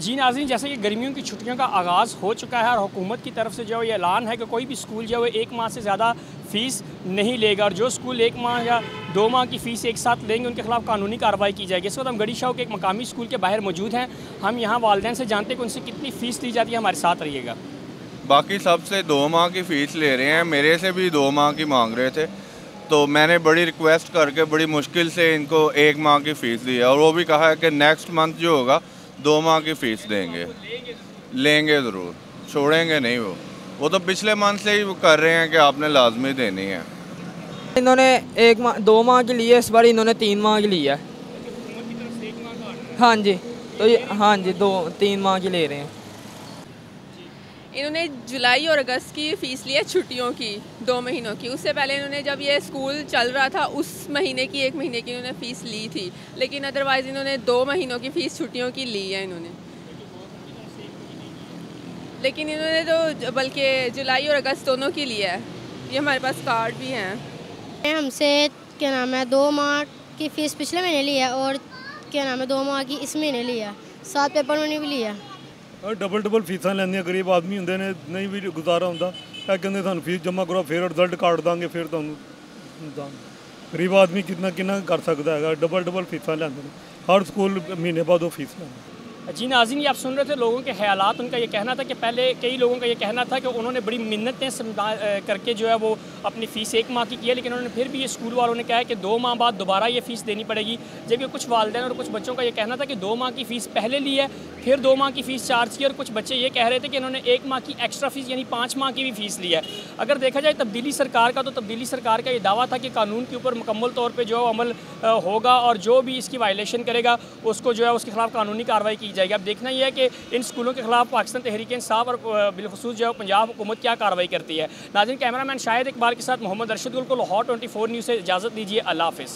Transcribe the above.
جی ناظرین جیسے کہ گرمیوں کی چھٹیوں کا آغاز ہو چکا ہے اور حکومت کی طرف سے جو یہ اعلان ہے کہ کوئی بھی اسکول جو ہے ایک ماہ سے زیادہ فیس نہیں لے گا اور جو اسکول ایک ماہ یا دو ماہ کی فیس ایک ساتھ لیں گے، ان کے خلاف قانونی کارروائی کی جائے گی۔ اس وقت ہم گڑی شاہ کے ایک مقامی اسکول کے باہر موجود ہیں۔ ہم یہاں والدین سے جانتے ہیں کہ ان سے کتنی فیس لی جاتی ہے، ہمارے ساتھ رہیے گا۔ باقی سب سے دو ماہ کی فیس لے رہے ہیں۔ میرے سے بھی دو ماہ کی مانگ رہے تھے۔ تو میں نے بڑی ریکویسٹ کر کے بڑی مشکل سے ان کو ایک ماہ کی فیس دی ہے اور وہ بھی کہا ہے کہ نیکسٹ منتھ جو ہوگا دو ماہ کی فیس دیں گے۔ لیں گے ضرور۔ چھوڑیں گے نہیں وہ۔ وہ تو پچھلے منتھ سے ہی وہ کر رہے ہیں کہ آپ نے لازمی دینی ہے۔ انہوں نے ایک ماہ دو ماہ کی لی ہے، اس بار انہوں نے تین ماہ کی لی ہے۔ ہاں جی تو ہاں جی دو تین ماہ کی لے رہے ہیں۔ انہوں نے جولائی اور اگست کی فیس لی ہے چھٹیوں کی، دو مہینوں کی۔ اس سے پہلے انہوں نے جب یہ اسکول چل رہا تھا، اس مہینے کی، ایک مہینے کی انہوں نے فیس لی تھی۔ لیکن ادروائز انہوں نے دو مہینوں کی فیس چھٹیوں کی لی ہے انہوں نے۔ لیکن انہوں نے تو بلکہ جولائی اور اگست دونوں کی لی ہے۔ یہ ہمارے پاس کارڈ بھی ہیں۔ ہم سے کیا نام ہے، دو ماہ کی فیس پچھلے مہینے لی ہے اور کیا نام ہے، دو ماہ کی اس مہینے لی ہے۔ سات پیپر انہوں نے بھی لیا ਡਬਲ ਡਬਲ ਫੀਸਾਂ ਲੈਂਦੀਆਂ ਗਰੀਬ ਆਦਮੀ ਹੁੰਦੇ ਨੇ, ਨਹੀਂ ਵੀ ਗੁਜ਼ਾਰਾ ਹੁੰਦਾ। ਇਹ ਕਹਿੰਦੇ ਸਾਨੂੰ ਫੀਸ ਜਮ੍ਹਾਂ ਕਰੋ, ਫਿਰ ਰਿਜ਼ਲਟ ਕਾਰਡ ਦਾਂਗੇ, ਫਿਰ ਤੁਹਾਨੂੰ ਦਾਂਗੇ। ਗਰੀਬ ਆਦਮੀ ਕਿੰਨਾ ਕਿੰਨਾ ਕਰ ਸਕਦਾ ਹੈਗਾ ਡਬਲ ਡਬਲ ਫੀਸਾਂ ਲੈਂਦੇ ਨੇ। ਹਰ ਸਕੂਲ ਮਹੀਨੇ ਬਾਅਦ ਉਹ ਫੀਸ ਲੈਂਦੇ جی ناظرین، یہ آپ سن رہے تھے لوگوں کے خیالات، ان کا یہ کہنا تھا کہ پہلے کئی لوگوں کا یہ کہنا تھا کہ انہوں نے بڑی منتیں کر کے جو ہے وہ اپنی فیس ایک ماہ کی کی ہے، لیکن انہوں نے پھر بھی یہ اسکول والوں نے کہا ہے کہ دو ماہ بعد دوبارہ یہ فیس دینی پڑے گی۔ جبکہ کچھ والدین اور کچھ بچوں کا یہ کہنا تھا کہ دو ماہ کی فیس پہلے لی ہے، پھر دو ماہ کی فیس چارج کی اور کچھ بچے یہ کہہ رہے تھے کہ انہوں نے ایک ماہ کی ایکسٹرا فیس یعنی پانچ ماہ کی بھی فیس لی ہے۔ اگر دیکھا جائے تبدیلی سرکار کا، تو تبدیلی سرکار کا یہ دعویٰ تھا کہ قانون کے اوپر مکمل طور پہ جو عمل ہوگا اور جو بھی اس کی وائلیشن کرے گا، اس کو جو ہے اس کے خلاف قانونی کارروائی کی جائے گی۔ اب دیکھنا یہ ہے کہ ان سکولوں کے خلاف پاکستان تحریک انصاف اور بالخصوص جو ہے پنجاب حکومت کیا کارروائی کرتی ہے۔ ناظرین، کیمرہ مین شاہد اقبال کے ساتھ محمد ارشد گل کو لاہور ٹوئنٹی فور نیوز سے اجازت دیجیے اللہ حافظ۔